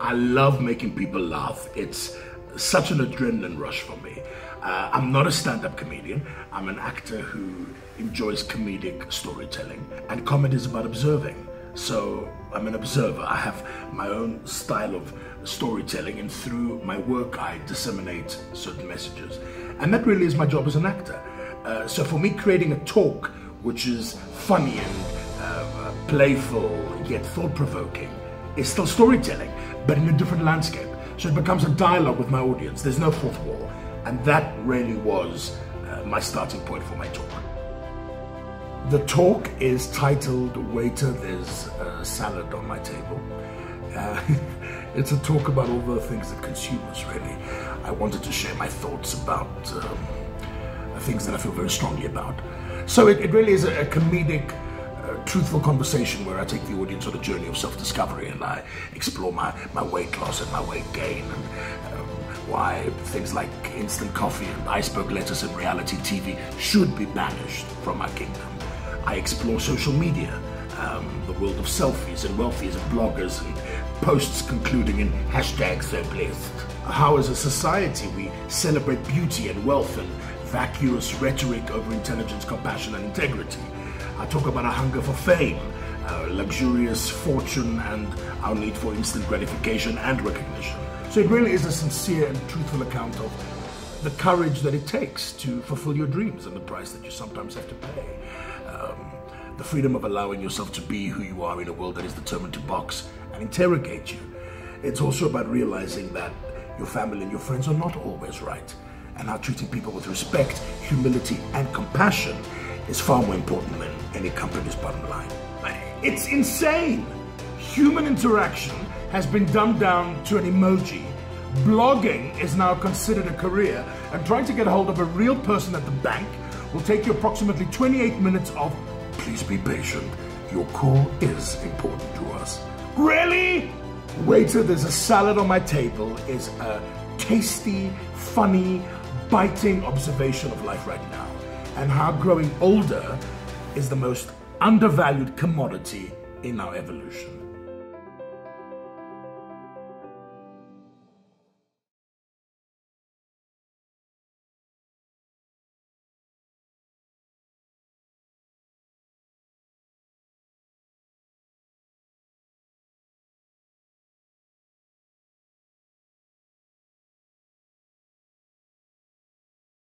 I love making people laugh. It's such an adrenaline rush for me. Uh, I'm not a stand up comedian, I'm an actor who enjoys comedic storytelling, and comedy is about observing. So I'm an observer. I have my own style of storytelling, and through my work, I disseminate certain messages. And that really is my job as an actor. Uh, so for me, creating a talk which is funny and uh, playful yet thought provoking is still storytelling, but in a different landscape. So it becomes a dialogue with my audience. There's no fourth wall. And that really was uh, my starting point for my talk. The talk is titled Waiter, There's a Salad on My Table. Uh, it's a talk about all the things that consume us, really. I wanted to share my thoughts about um, things that I feel very strongly about. So it, it really is a, a comedic, uh, truthful conversation where I take the audience on a journey of self-discovery and I explore my, my weight loss and my weight gain and um, why things like instant coffee and iceberg lettuce and reality TV should be banished from our kingdom. I explore social media, um, the world of selfies and wealthies and bloggers and posts concluding in hashtag so blessed. How as a society we celebrate beauty and wealth and vacuous rhetoric over intelligence, compassion and integrity. I talk about our hunger for fame, uh, luxurious fortune and our need for instant gratification and recognition. So it really is a sincere and truthful account of the courage that it takes to fulfill your dreams and the price that you sometimes have to pay. Um, the freedom of allowing yourself to be who you are in a world that is determined to box and interrogate you. It's also about realizing that your family and your friends are not always right, and how treating people with respect, humility, and compassion is far more important than any company's bottom line. It's insane! Human interaction has been dumbed down to an emoji. Blogging is now considered a career, and trying to get hold of a real person at the bank will take you approximately 28 minutes of please be patient. Your call is important to us. Really? Waiter, there's a salad on my table is a tasty, funny, biting observation of life right now and how growing older is the most undervalued commodity in our evolution.